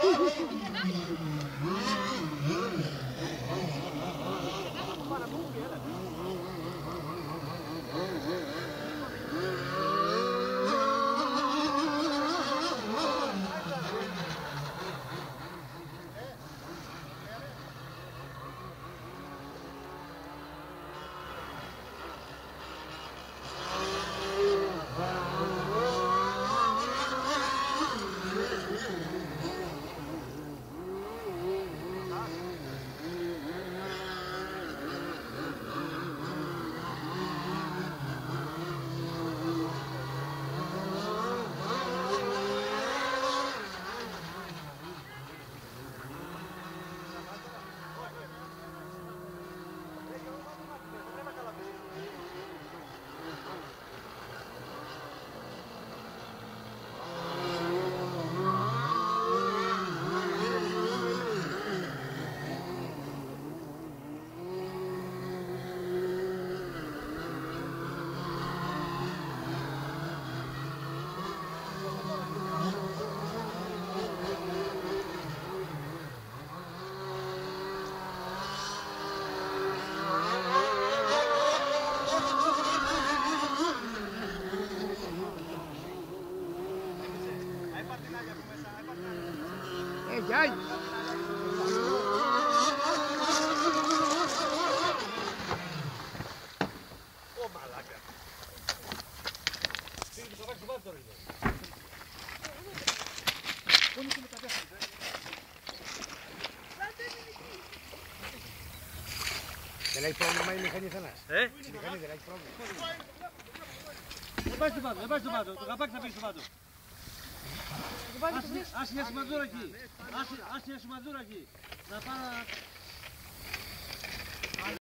ああ。Ε, γεια. Δεν έχει πρόβλημα η μηχανή θανά. Ε, Η μηχανή δεν έχει πρόβλημα. δεν πάει στο πάτο, δεν πάει στο πάτο. Το καπάκι θα πει στο πάτο. Άσε- Άσε μια σημαντούρα εκεί. Άσε- Άσε μια σημαντούρα εκεί. Να πάω να